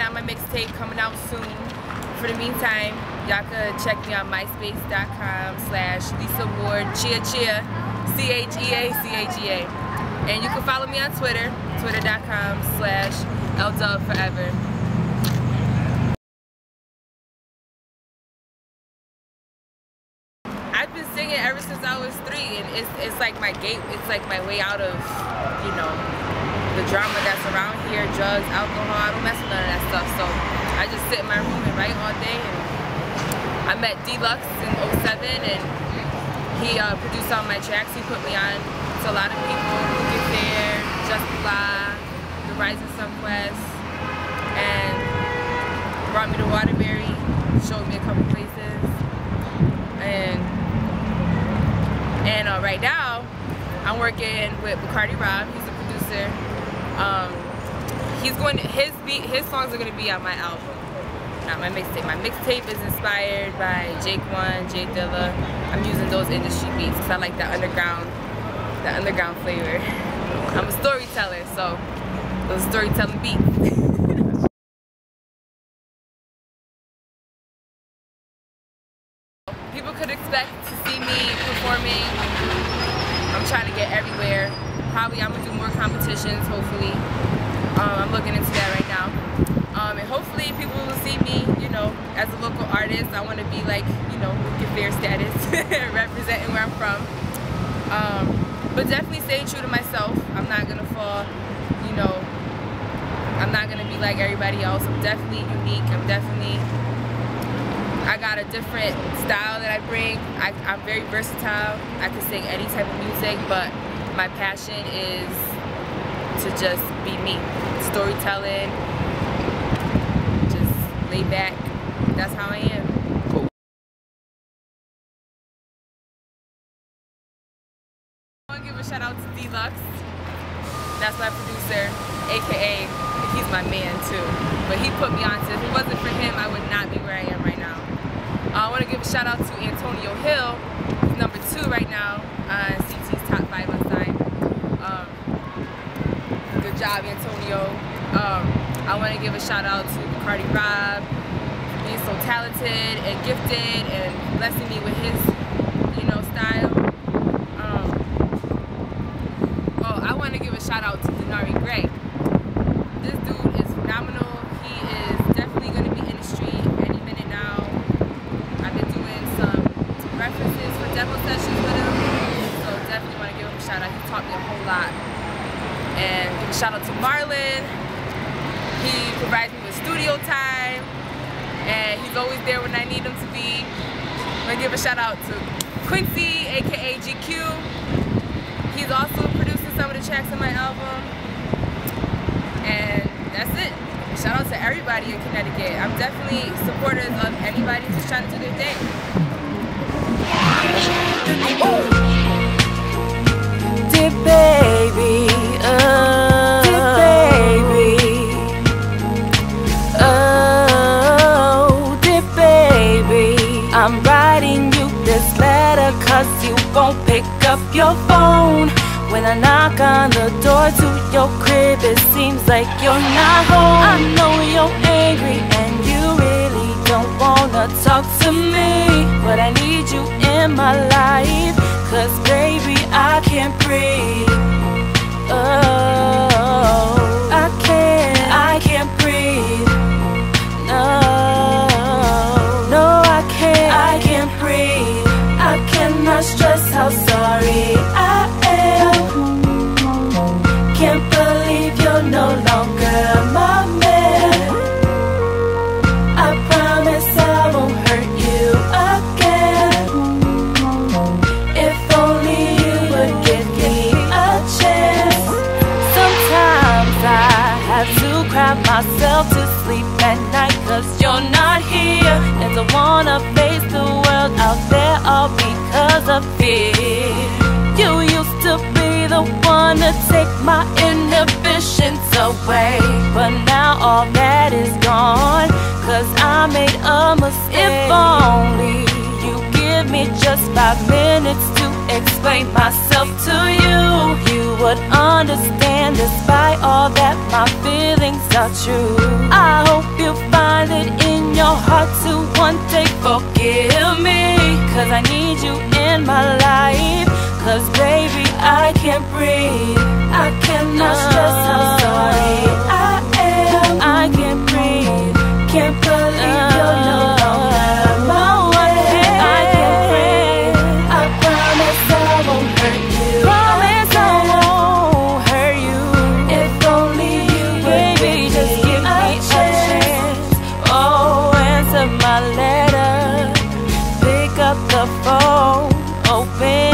on my mixtape coming out soon. For the meantime, y'all could check me on myspace.com slash Lisa Ward Chea Chea C-H-E-A C-H-E-A. And you can follow me on Twitter, twitter.com slash Forever. I've been singing ever since I was three, and it's it's like my gate. It's like my way out of, you know, the drama that's around here, drugs, alcohol. I don't mess with none of that stuff. So I just sit in my room and write all day. And I met Deluxe in 07, and he uh, produced all my tracks. He put me on to a lot of people, Lucas Fair, Just Blaze, The Rising Sun Quest, and brought me to Waterbury, showed me a couple places, and and uh, right now, I'm working with Bacardi Rob. He's a producer. Um, he's going to, his beat, his songs are going to be on my album, not my mixtape. My mixtape is inspired by Jake One, J Dilla. I'm using those industry beats because I like the underground, the underground flavor. I'm a storyteller, so those storytelling beats. people could expect to see me performing. I'm trying to get everywhere. Probably I'm gonna do more competitions, hopefully. Um, I'm looking into that right now. Um, and hopefully people will see me, you know, as a local artist. I want to be like, you know, get fair status, representing where I'm from. Um, but definitely stay true to myself. I'm not gonna fall, you know, I'm not gonna be like everybody else. I'm definitely unique. I'm definitely I got a different style that I bring. I, am very versatile. I can sing any type of music, but my passion is to just be me. Storytelling, just lay back. That's how I am. Cool. I want to give a shout out to Deluxe. That's my producer, aka he's my man too. But he put me on to. If it wasn't for him, I would not be where I am right now. Uh, I want to give a shout out to Antonio Hill, He's number two right now on CT's top five unsigned. Um, good job, Antonio. Um, I want to give a shout out to Cardi Rob, being so talented and gifted and blessing me with his, you know, style. Um, oh, I want to give a shout out to Denari Gray. This dude is phenomenal. He is definitely going to be in the street any minute now. I've been doing some references for demo sessions with him. So definitely want to give him a shout out. He taught me a whole lot. And shout out to Marlon. He provides me with studio time. And he's always there when I need him to be. I'm to give a shout out to Quincy, aka GQ. He's also producing some of the tracks on my album. And that's it. Shout out to everybody in Connecticut. I'm definitely supporters of anybody who's trying to do their thing. Dear baby, won't pick up your phone. When I knock on the door to your crib, it seems like you're not home. I know you're angry and you really don't wanna talk to me. But I need you in my life, cause baby, I can't breathe. Oh, no longer my man. I promise I won't hurt you again. If only you would give me a chance. Sometimes I have to cry myself to sleep at night cause you're not here. And I wanna face the world out there all because of fear. You used to be the one to take my away. But now all that is gone cause I made a mistake. If only you give me just five minutes to explain myself to you, you would understand despite all that my feelings are true. I hope you find it in your heart to one day forgive me. Cause I need you in my life. Cause baby, I can't breathe. up the phone, open.